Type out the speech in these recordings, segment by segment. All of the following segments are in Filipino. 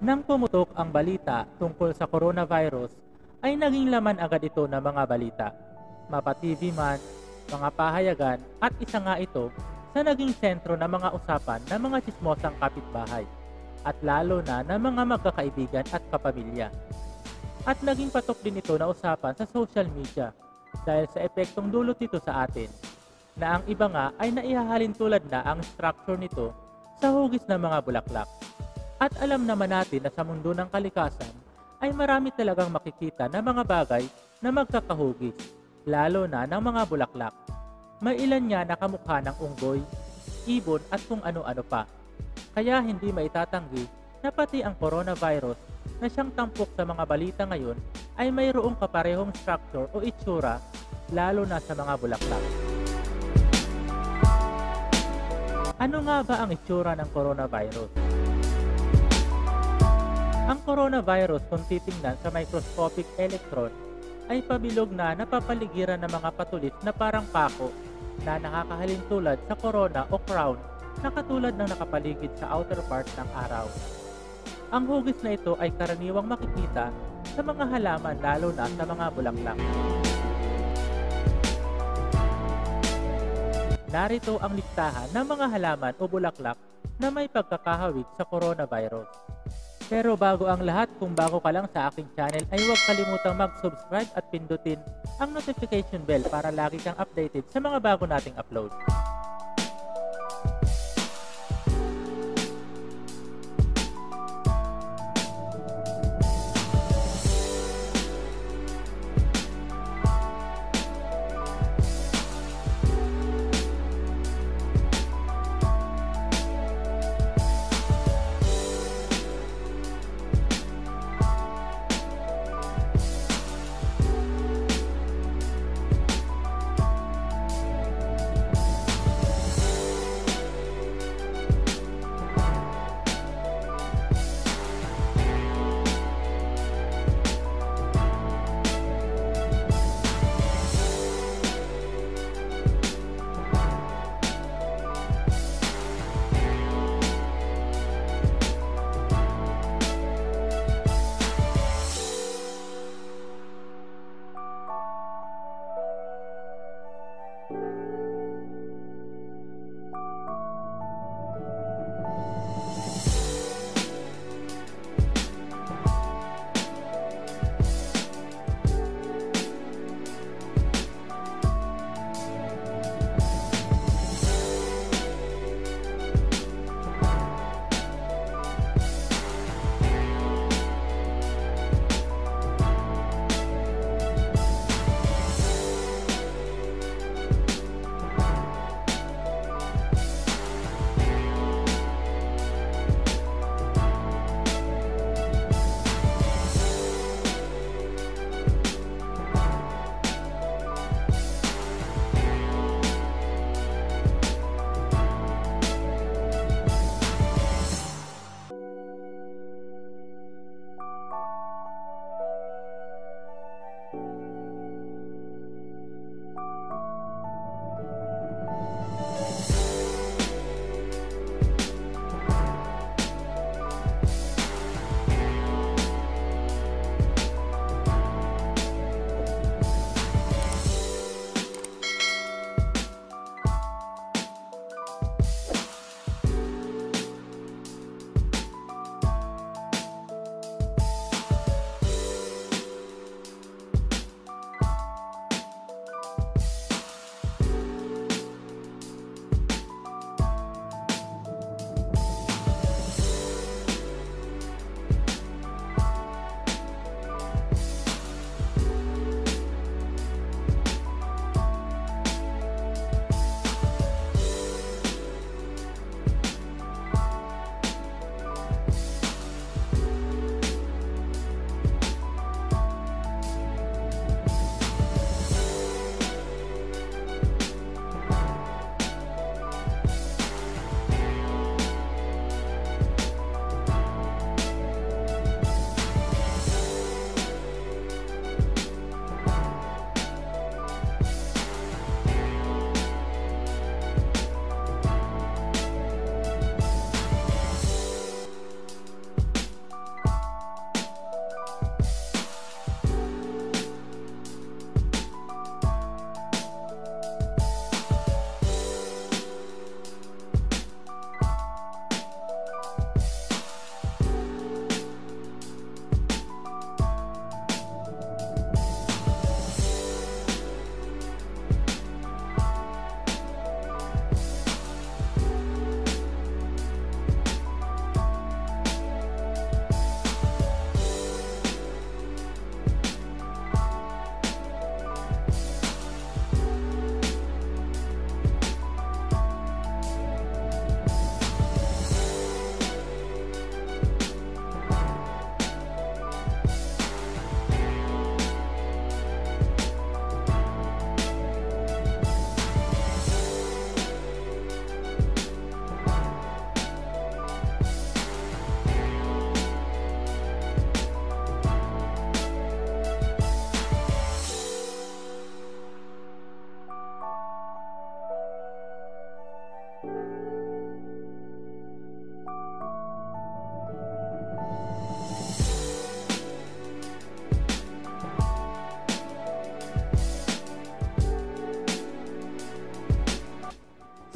Nang pumutok ang balita tungkol sa coronavirus, ay naging laman agad ito ng mga balita. Mapa TV man, mga pahayagan at isa nga ito sa naging sentro ng mga usapan ng mga chismosang kapitbahay at lalo na ng mga magkakaibigan at kapamilya. At naging patok din ito na usapan sa social media dahil sa epektong dulot nito sa atin na ang iba nga ay naihahalin tulad na ang structure nito sa hugis ng mga bulaklak. At alam naman natin na sa mundo ng kalikasan ay marami talagang makikita na mga bagay na magkakahugis, lalo na ng mga bulaklak. May ilan niya nakamukha ng unggoy, ibon at kung ano-ano pa. Kaya hindi maitatanggi na pati ang coronavirus na siyang tampok sa mga balita ngayon ay mayroong kaparehong structure o itsura lalo na sa mga bulaklak. Ano nga ba ang itsura ng coronavirus? Ang coronavirus kung titingnan sa microscopic electron ay pabilog na napapaligiran ng mga patulis na parang pako na nakakahalin tulad sa corona o crown na katulad ng nakapaligid sa outer part ng araw. Ang hugis na ito ay karaniwang makikita sa mga halaman lalo na sa mga bulaklak. Narito ang listahan ng mga halaman o bulaklak na may pagkakahawig sa coronavirus. Pero bago ang lahat, kung bago ka lang sa aking channel ay huwag kalimutang mag-subscribe at pindutin ang notification bell para lagi kang updated sa mga bago nating upload.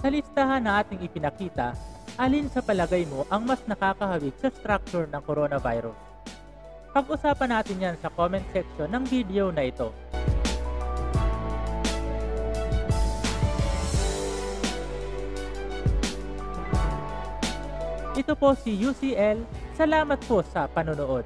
Sa listahan na ating ipinakita, alin sa palagay mo ang mas nakakahawig sa structure ng coronavirus? Pag-usapan natin yan sa comment section ng video na ito. Ito po si UCL. Salamat po sa panonood.